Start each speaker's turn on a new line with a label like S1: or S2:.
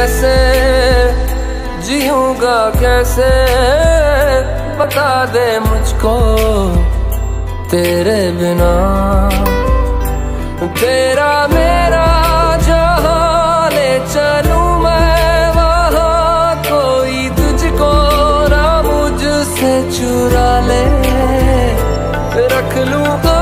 S1: कैसे? जीऊँगा कैसे? बता दे मुझको तेरे बिना। तेरा मेरा जहाँ ले चलूँ मैं, वहाँ कोई तुझको ना मुझसे चुरा ले। रख लूँगा